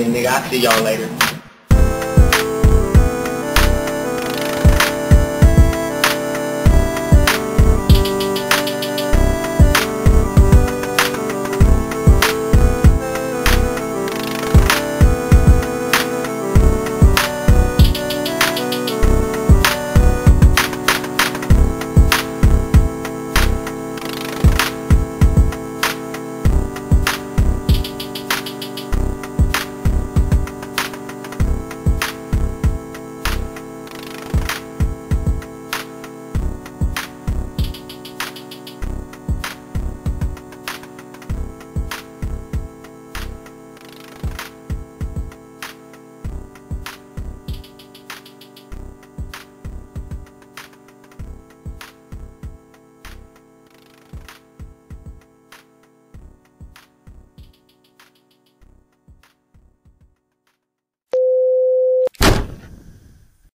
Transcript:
then nigga, I'll see y'all later.